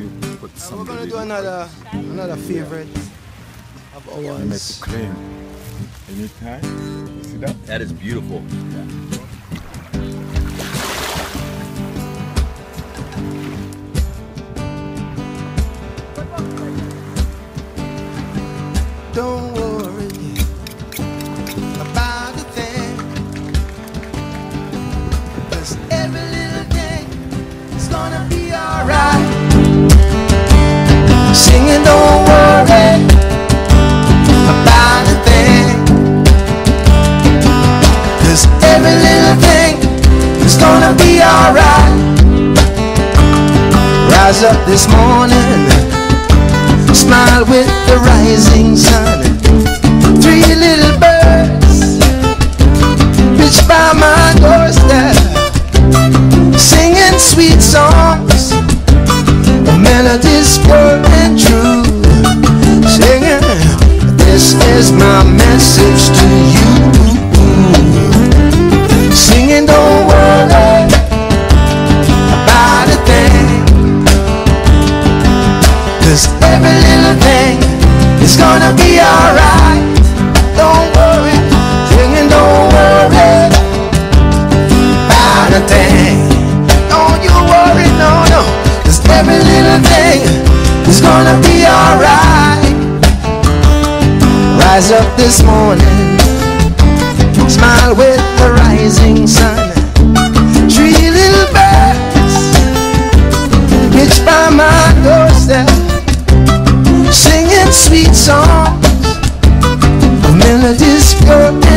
you put some. We're gonna do another another favorite of I make a ours. claim. Anytime. You see that? That is beautiful. Don't be alright. Rise up this morning smile with the rising sun. Three little birds pitch by my doorstep, singing sweet songs, melodies pure and true. Singing, this is my message to you. Little thing is gonna be alright. Don't worry, singing, don't worry about a thing. Don't you worry, no, no. Cause every little thing is gonna be alright. Rise up this morning, smile with the rising sun. Melodies pure and